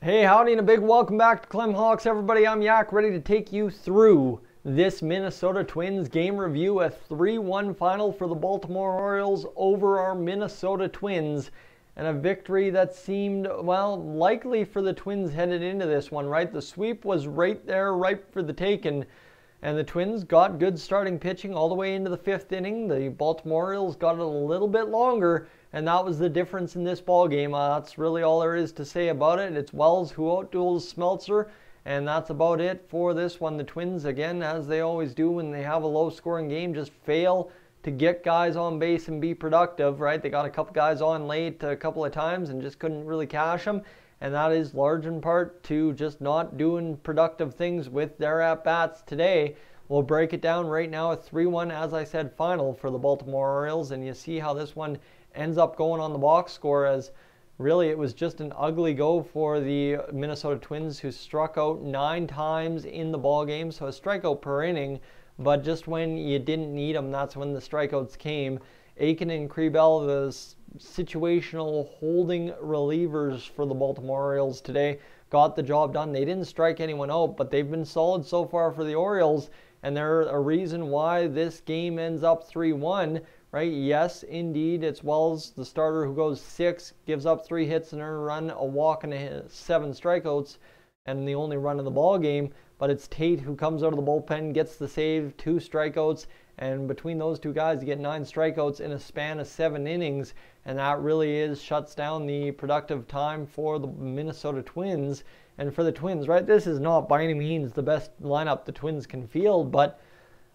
Hey, howdy, and a big welcome back to Clemhawks, everybody. I'm Yak, ready to take you through this Minnesota Twins game review. A 3 1 final for the Baltimore Orioles over our Minnesota Twins, and a victory that seemed, well, likely for the Twins headed into this one, right? The sweep was right there, ripe for the taking. And the Twins got good starting pitching all the way into the fifth inning. The Baltimore Orioles got it a little bit longer, and that was the difference in this ball game. Uh, that's really all there is to say about it. It's Wells who outduels Smeltzer, and that's about it for this one. The Twins, again, as they always do when they have a low-scoring game, just fail to get guys on base and be productive. Right? They got a couple guys on late a couple of times and just couldn't really cash them and that is large in part to just not doing productive things with their at bats today. We'll break it down right now. A 3 1, as I said, final for the Baltimore Orioles, and you see how this one ends up going on the box score as really it was just an ugly go for the Minnesota Twins who struck out nine times in the ball game, so a strikeout per inning. But just when you didn't need them, that's when the strikeouts came. Akin and Krehbiel, the situational holding relievers for the Baltimore Orioles today, got the job done. They didn't strike anyone out, but they've been solid so far for the Orioles, and they're a reason why this game ends up 3 1. Right? Yes, indeed, it's Wells, the starter, who goes six, gives up three hits and a run, a walk, and a seven strikeouts, and the only run of the ball game. But it's Tate who comes out of the bullpen, gets the save, two strikeouts, and between those two guys, you get nine strikeouts in a span of seven innings, and that really is shuts down the productive time for the Minnesota Twins. And for the Twins, right, this is not by any means the best lineup the Twins can field, but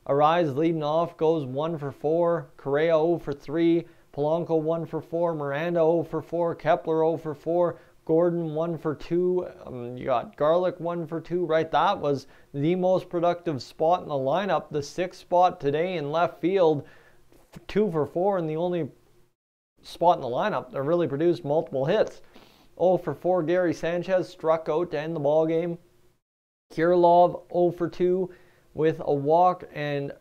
Arraez leading off goes one for four, Correa 0 for three, Polanco 1 for 4, Miranda 0 for 4, Kepler 0 for 4, Gordon one for two. Um, you got Garlick one for two, right? That was the most productive spot in the lineup. The sixth spot today in left field, two for four, and the only spot in the lineup that really produced multiple hits. Oh for 4, Gary Sanchez struck out to end the ball game. Kirilloff 0 for 2 with a walk, and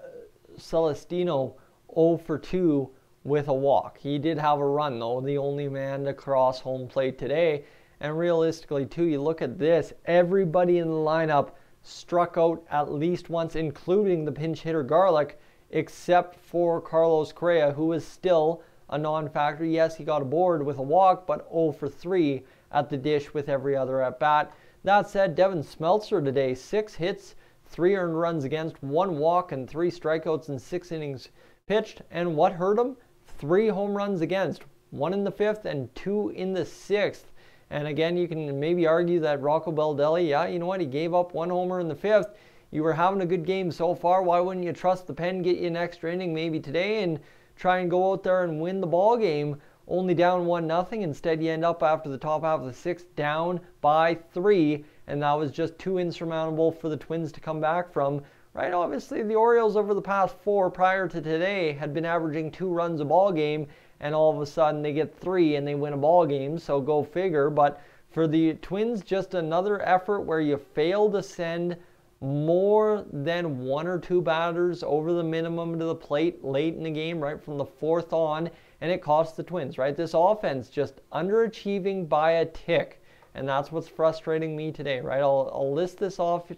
Celestino 0 for 2 with a walk. He did have a run, though, the only man to cross home plate today. And realistically, too, you look at this, everybody in the lineup struck out at least once, including the pinch hitter Garlick, except for Carlos Correa, who is still a non factor. Yes, he got aboard with a walk, but 0 for 3 at the dish with every other at bat. That said, Devin Smeltzer today, six hits, three earned runs against, one walk, and three strikeouts in six innings pitched. And what hurt him? Three home runs against, one in the fifth and two in the sixth. And again, you can maybe argue that Rocco Baldelli, yeah, you know what, he gave up one homer in the fifth. You were having a good game so far. Why wouldn't you trust the pen, get you an extra inning maybe today, and try and go out there and win the ball game? Only down one nothing. Instead, you end up after the top half of the sixth down by three, and that was just too insurmountable for the Twins to come back from right? Obviously, the Orioles over the past four prior to today had been averaging two runs a ball game, and all of a sudden they get three and they win a ball game. So go figure. But for the Twins, just another effort where you fail to send more than one or two batters over the minimum to the plate late in the game, right from the fourth on, and it costs the Twins, right? This offense just underachieving by a tick, and that's what's frustrating me today, right? I'll, I'll list this off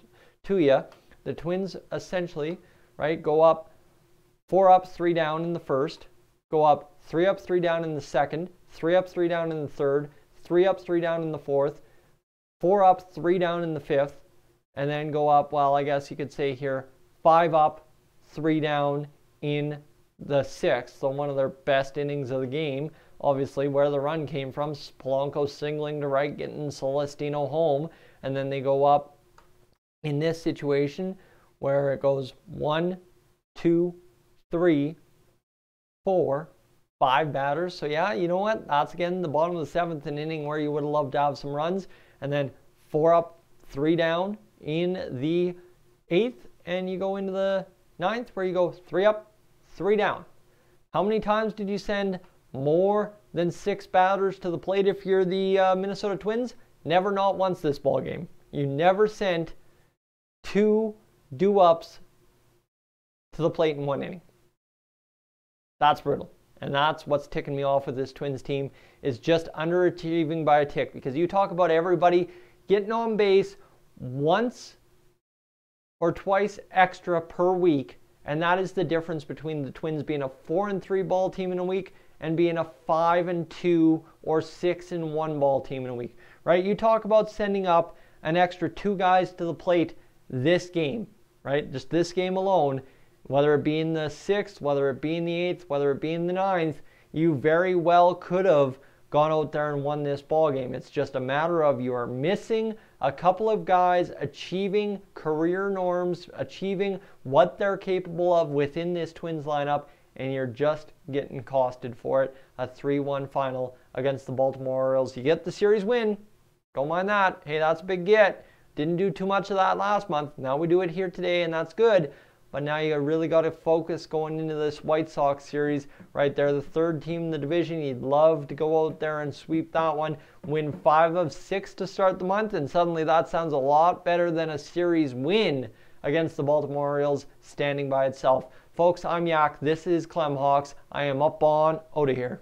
to you the Twins essentially, right, go up four up, three down in the first, go up three up, three down in the second, three up, three down in the third, three up, three down in the fourth, four up, three down in the fifth, and then go up, well, I guess you could say here, five up, three down in the sixth. So one of their best innings of the game, obviously, where the run came from. Polanco singling to right, getting Celestino home, and then they go up in this situation where it goes one, two, three, four, five batters. So yeah, you know what? That's again the bottom of the seventh inning where you would have loved to have some runs. And then four up, three down in the eighth, and you go into the ninth where you go three up, three down. How many times did you send more than six batters to the plate if you're the uh, Minnesota Twins? Never, not once this ball game. You never sent two do ups to the plate in one inning. That's brutal. And that's what's ticking me off with this Twins team is just underachieving by a tick. Because you talk about everybody getting on base once or twice extra per week. And that is the difference between the Twins being a 4 and 3 ball team in a week and being a 5 and 2 or 6 and 1 ball team in a week. Right? You talk about sending up an extra two guys to the plate this game, right? Just this game alone, whether it be in the 6th, whether it be in the 8th, whether it be in the ninth, you very well could have gone out there and won this ball game. It's just a matter of you are missing a couple of guys achieving career norms, achieving what they're capable of within this Twins lineup, and you're just getting costed for it. A 3 1 final against the Baltimore Orioles. You get the series win. Don't mind that. Hey, that's a big get. Didn't do too much of that last month. Now we do it here today, and that's good. But now you really got to focus going into this White Sox series right there. The third team in the division. You'd love to go out there and sweep that one. Win five of six to start the month. And suddenly that sounds a lot better than a series win against the Baltimore Orioles standing by itself. Folks, I'm Yak. This is Clemhawks. I am up on out of here.